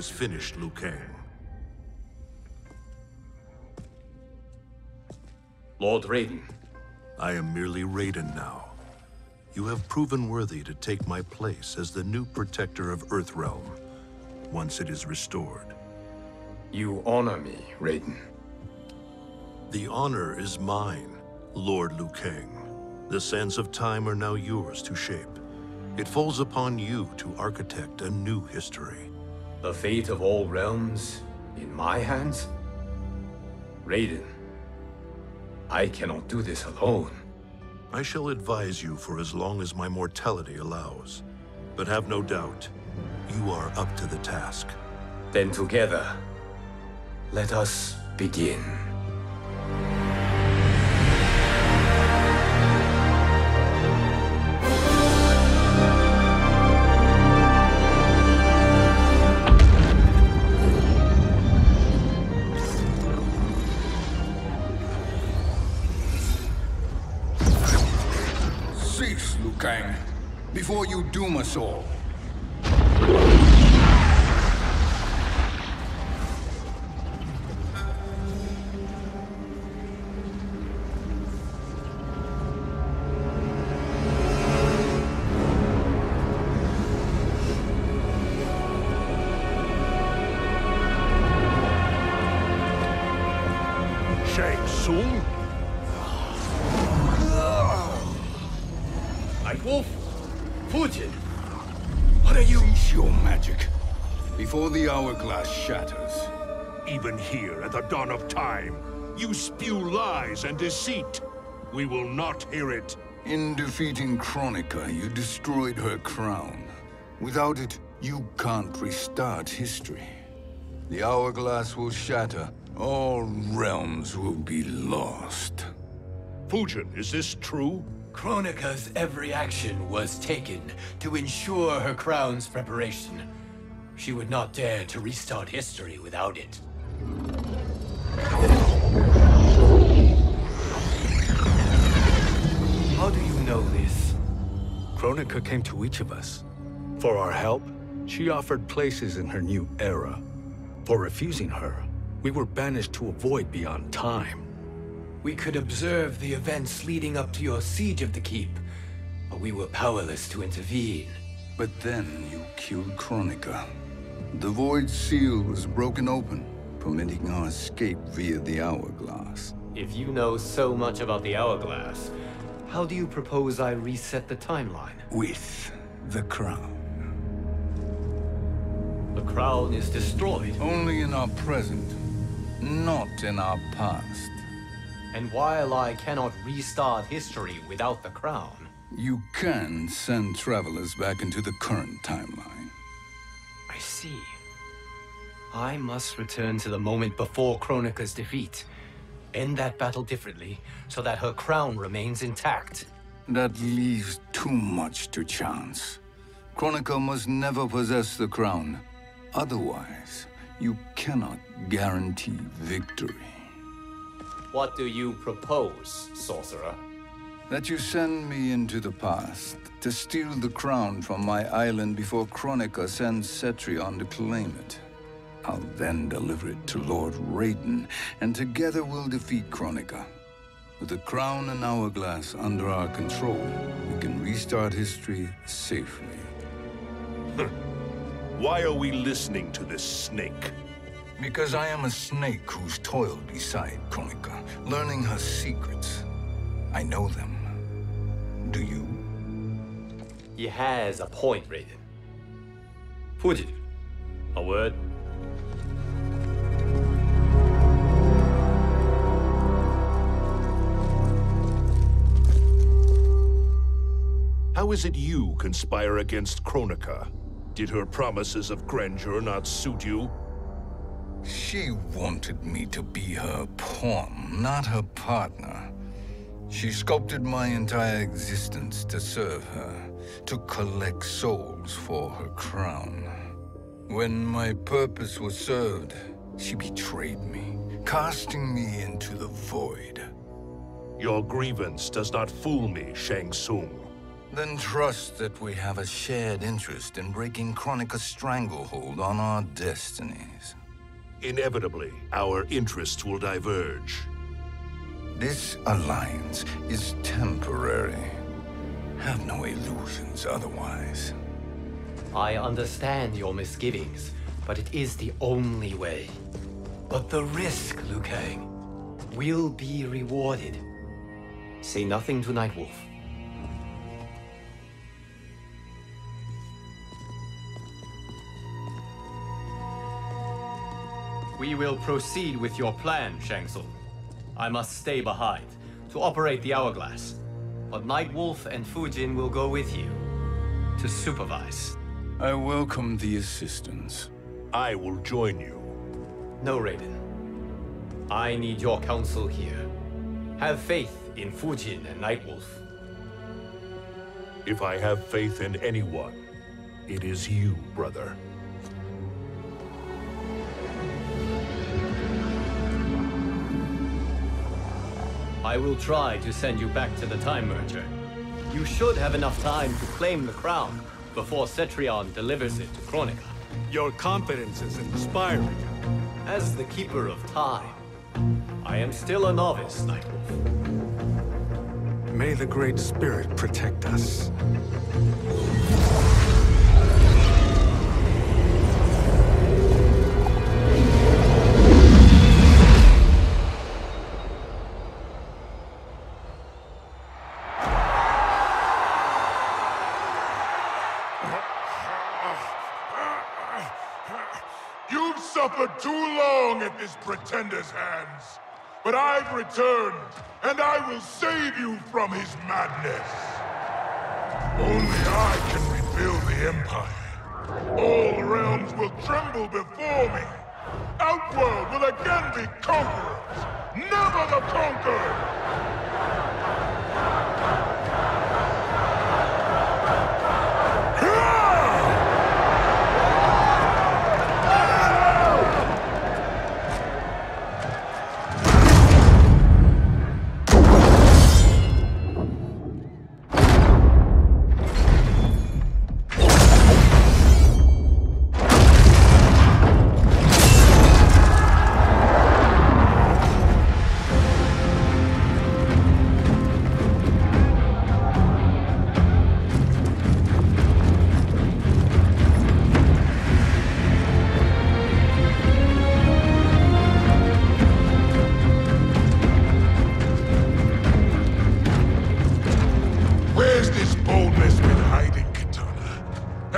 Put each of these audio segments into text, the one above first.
Is finished, Liu Kang. Lord Raiden. I am merely Raiden now. You have proven worthy to take my place as the new protector of Earthrealm, once it is restored. You honor me, Raiden. The honor is mine, Lord Liu Kang. The sands of time are now yours to shape. It falls upon you to architect a new history. The fate of all realms in my hands? Raiden, I cannot do this alone. I shall advise you for as long as my mortality allows. But have no doubt, you are up to the task. Then together, let us begin. Before you doom us all. You spew lies and deceit. We will not hear it. In defeating Kronika, you destroyed her crown. Without it, you can't restart history. The hourglass will shatter. All realms will be lost. Fujin, is this true? Kronika's every action was taken to ensure her crown's preparation. She would not dare to restart history without it. How do you know this? Kronika came to each of us. For our help, she offered places in her new era. For refusing her, we were banished to a void beyond time. We could observe the events leading up to your siege of the keep, but we were powerless to intervene. But then you killed Kronika. The Void Seal was broken open, permitting our escape via the Hourglass. If you know so much about the Hourglass, how do you propose I reset the timeline? With the crown. The crown is destroyed, Only in our present, not in our past. and while I cannot restart history without the crown, You can send travelers back into the current timeline. I see. I must return to the moment before Kronika's defeat. End that battle differently, so that her crown remains intact. That leaves too much to chance. Kronika must never possess the crown. Otherwise, you cannot guarantee victory. What do you propose, sorcerer? That you send me into the past to steal the crown from my island before Kronika sends Cetrion to claim it. I'll then deliver it to Lord Raiden, and together we'll defeat Kronika. With the crown and hourglass under our control, we can restart history safely. Why are we listening to this snake? Because I am a snake who's toiled beside Kronika, learning her secrets. I know them. Do you? He has a point, Raiden. Fujin, a word? How is it you conspire against Kronika? Did her promises of grandeur not suit you? She wanted me to be her pawn, not her partner. She sculpted my entire existence to serve her, to collect souls for her crown. When my purpose was served, she betrayed me, casting me into the void. Your grievance does not fool me, Shang Tsung. Then trust that we have a shared interest in breaking Kronika's stranglehold on our destinies. Inevitably, our interests will diverge. This alliance is temporary. Have no illusions otherwise. I understand your misgivings, but it is the only way. But the risk, Liu Kang, will be rewarded. Say nothing to Nightwolf. We will proceed with your plan, Shang Tsung. I must stay behind to operate the Hourglass. But Nightwolf and Fujin will go with you to supervise. I welcome the assistance. I will join you. No, Raiden. I need your counsel here. Have faith in Fujin and Nightwolf. If I have faith in anyone, it is you, brother. I will try to send you back to the Time Merger. You should have enough time to claim the crown before Cetrion delivers it to Kronika. Your confidence is inspiring. As the Keeper of Time, I am still a novice, Nightwolf. May the Great Spirit protect us. Pretender's hands. But I've returned, and I will save you from his madness. Only I can rebuild the Empire. All realms will tremble before me. Outworld will again be conquerors, never the conquered!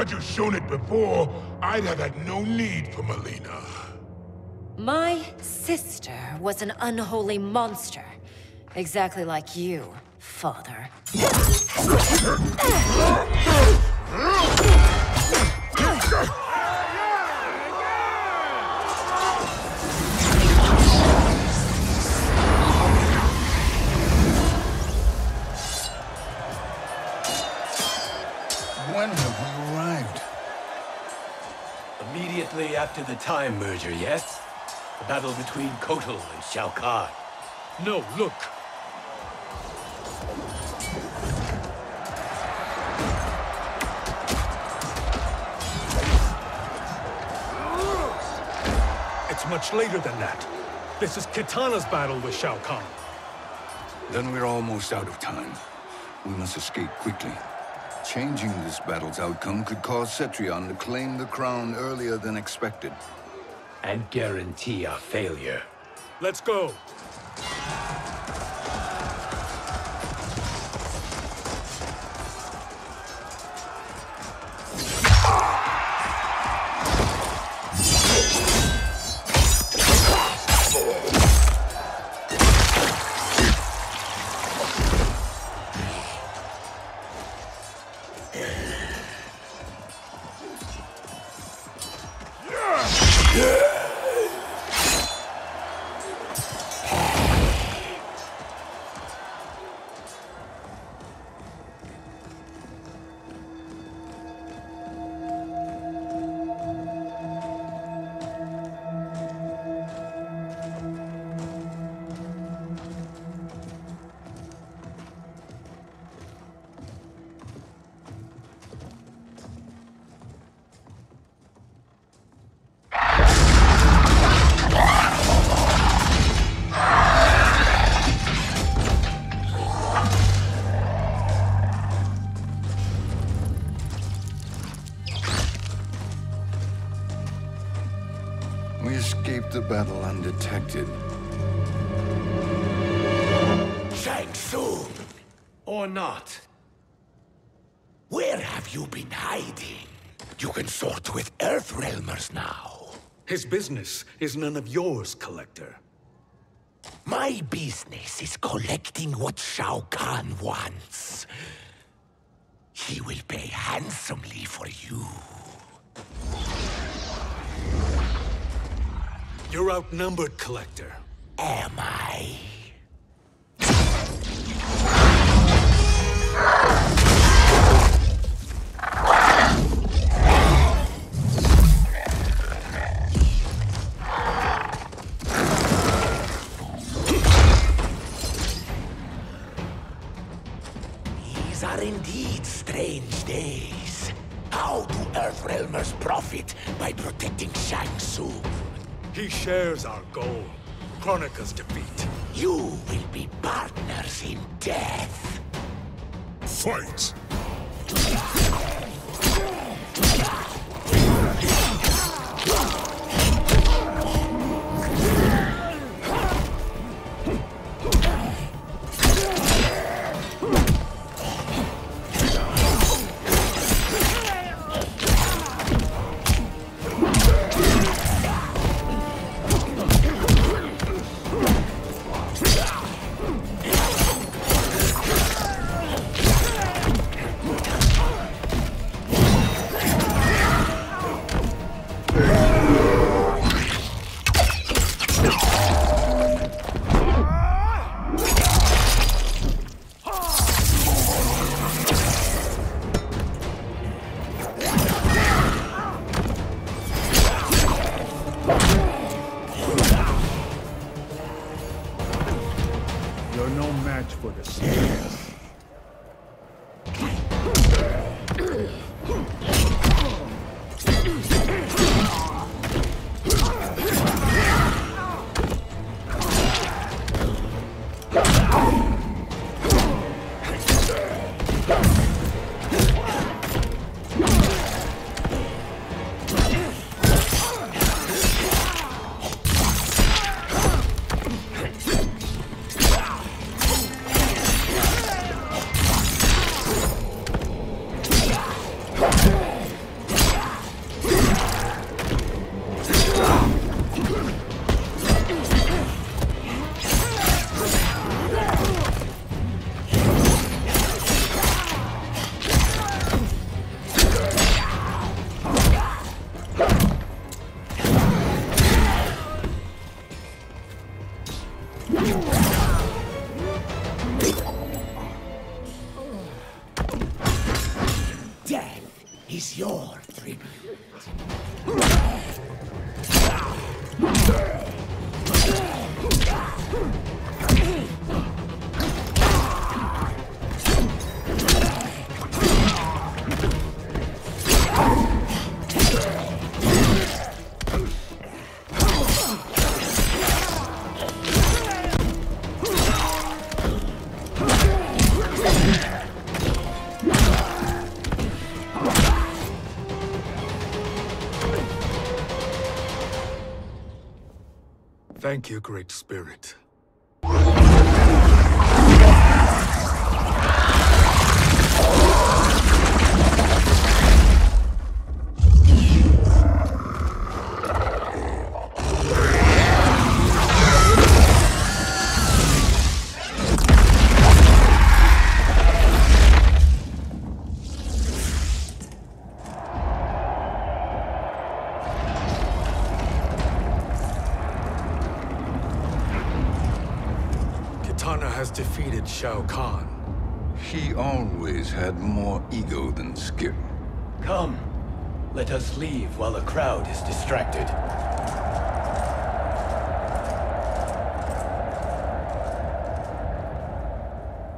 Had you shown it before, I'd have had no need for Mileena. My sister was an unholy monster. Exactly like you, father. Immediately after the Time Merger, yes? The battle between Kotal and Shao Kahn. No, look! It's much later than that. This is Kitana's battle with Shao Kahn. Then we're almost out of time. We must escape quickly. Changing this battle's outcome could cause Cetrion to claim the crown earlier than expected. And guarantee our failure. Let's go! Battle undetected. Shang Tsung! Or not. Where have you been hiding? You can sort with Earthrealmers now. His business is none of yours, Collector. My business is collecting what Shao Kahn wants. He will pay handsomely for you. You're outnumbered, Collector. Am I? These are indeed strange days. How do Earthrealmers profit by protecting Shang Tsung? He shares our goal. Kronika's defeat. You will be partners in death. Fight! Match for the Spear. Thank you, Great Spirit. Crowd is distracted.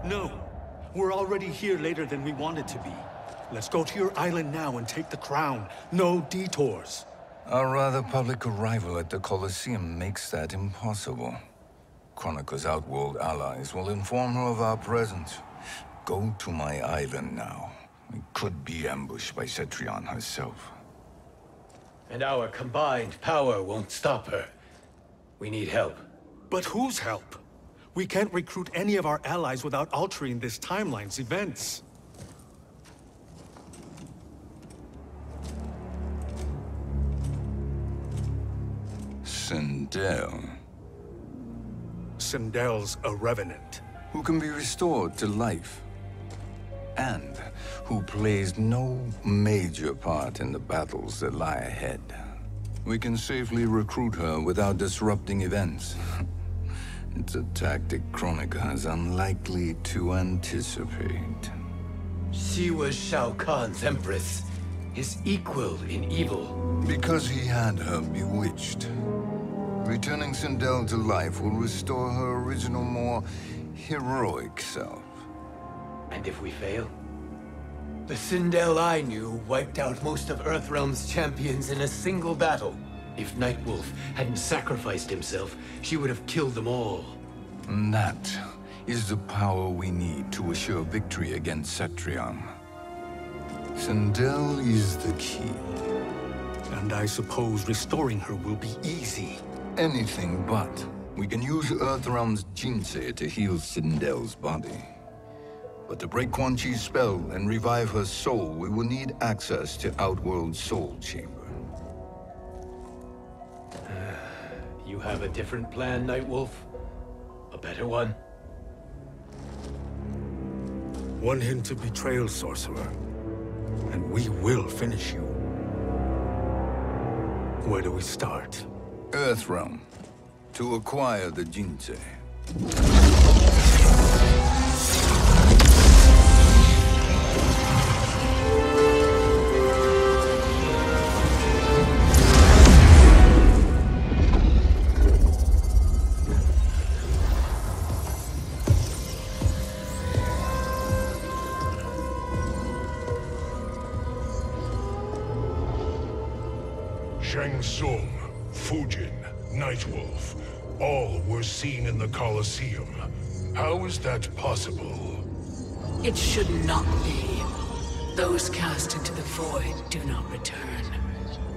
No, we're already here later than we wanted to be. Let's go to your island now and take the crown. No detours. Our rather public arrival at the Colosseum makes that impossible. Kronika's outworld allies will inform her of our presence. Go to my island now. We could be ambushed by Cetrion herself. And our combined power won't stop her. We need help. But whose help? We can't recruit any of our allies without altering this timeline's events. Sindel, Sindel's a revenant. who can be restored to life, and who plays no major part in the battles that lie ahead. We can safely recruit her without disrupting events. it's a tactic Kronika is unlikely to anticipate. She was Shao Kahn's empress, his equal in evil. Because he had her bewitched. Returning Sindel to life will restore her original, more heroic self. And if we fail? The Sindel I knew wiped out most of Earthrealm's champions in a single battle. If Nightwolf hadn't sacrificed himself, she would have killed them all. And that is the power we need to assure victory against Cetrion. Sindel is the key. And I suppose restoring her will be easy. Anything but. We can use Earthrealm's Jinsei to heal Sindel's body. But to break Quan Chi's spell and revive her soul, we will need access to Outworld's Soul Chamber. Uh, you have a different plan, Nightwolf? A better one? One hint of betrayal, Sorcerer. And we will finish you. Where do we start? Earthrealm. To acquire the Jinsei. Shang Tsung, Fujin, Nightwolf, all were seen in the Colosseum. How is that possible? It should not be. Those cast into the void do not return.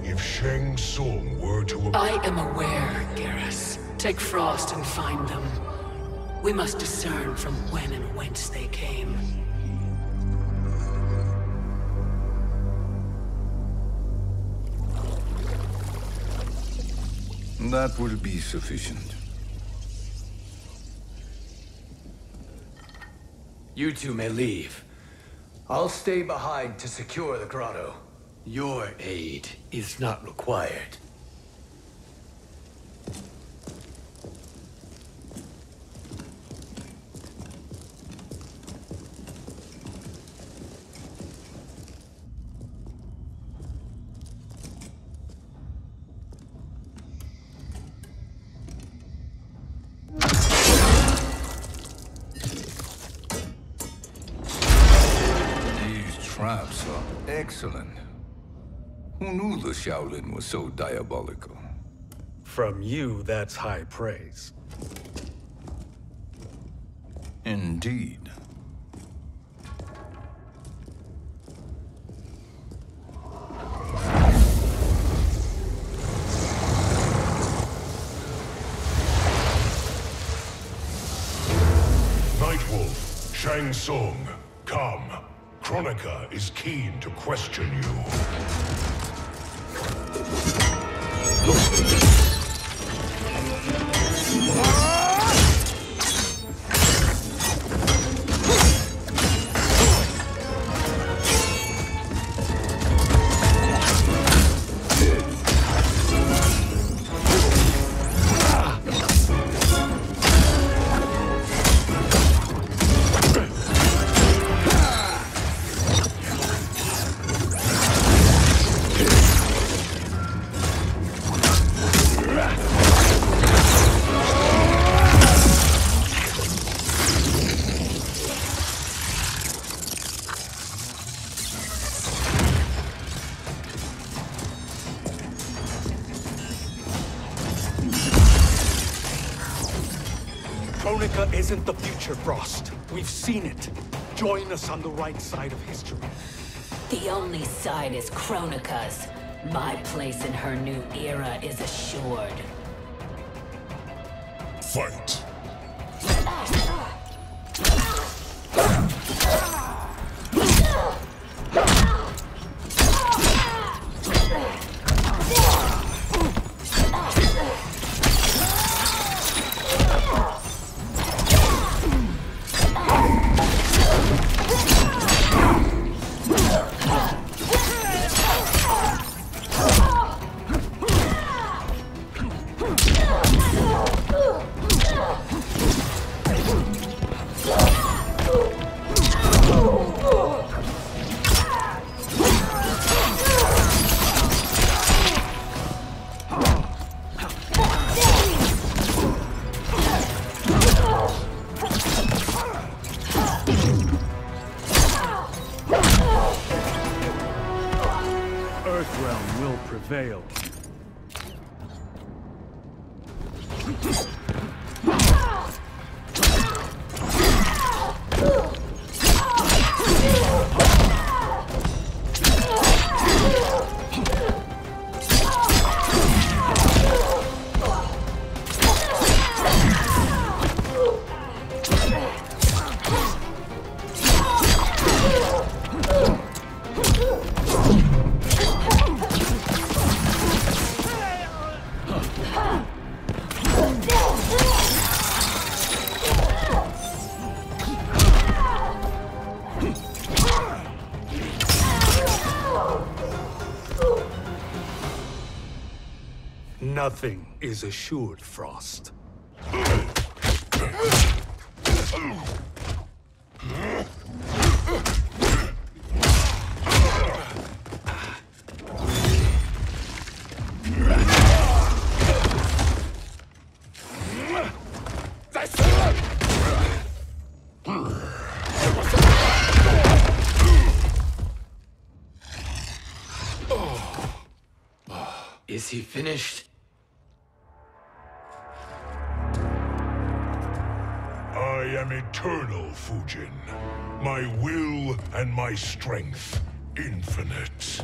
If Shang Tsung were to... I am aware, Geras. Take Frost and find them. We must discern from when and whence they came. That will be sufficient. You two may leave. I'll stay behind to secure the grotto. Your aid is not required. Excellent. Who knew the Shaolin was so diabolical? From you, that's high praise. Indeed. Nightwolf, Shang Tsung, come. Kronika is keen to question you. Isn't the future, Frost. We've seen it. Join us on the right side of history. The only side is Kronika's. My place in her new era is assured. Fight! Nothing is assured, Frost. My strength infinite.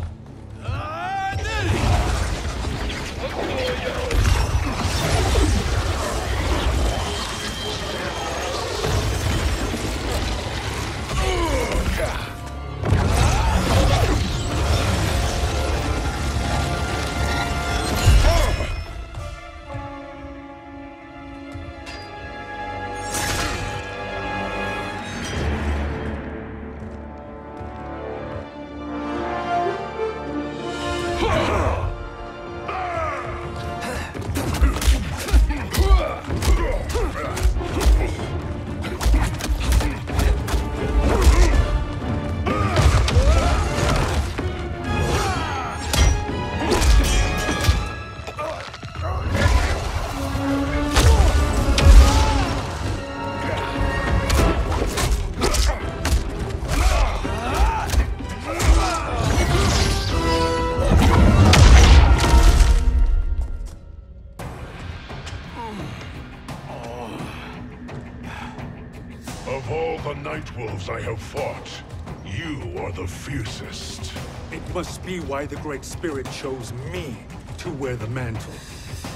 Wolves I have fought, you are the fiercest. It must be why the Great Spirit chose me to wear the mantle.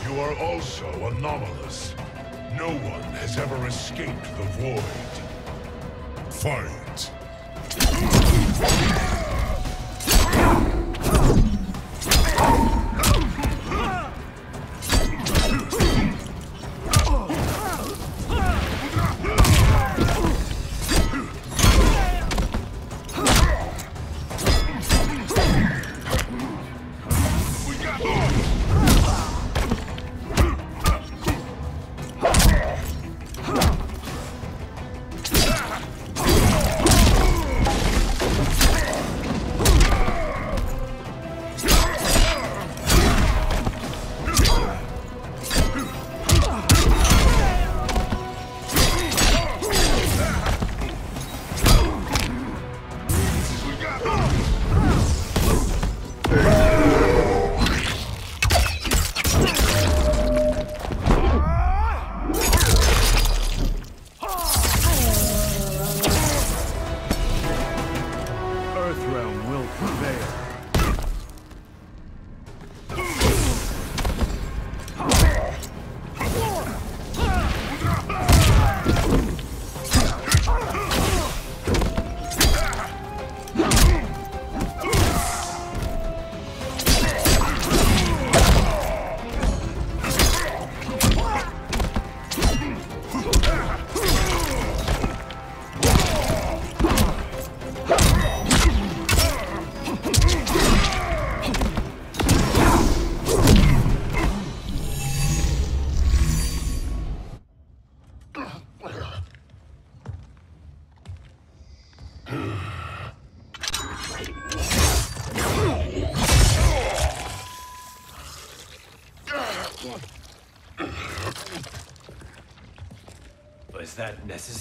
You are also anomalous. No one has ever escaped the Void. Fight!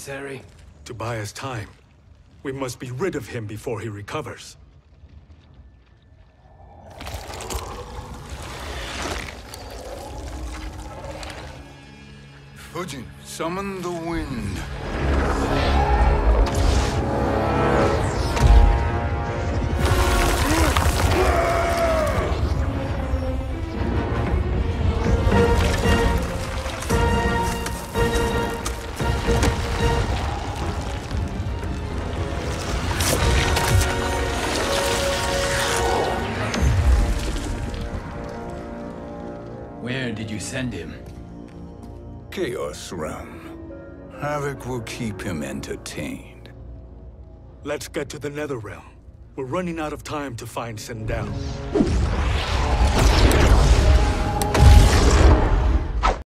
Necessary? To buy us time. We must be rid of him before he recovers. Fujin, summon the wind. Keep him entertained. Let's get to the Netherrealm. We're running out of time to find Sindel.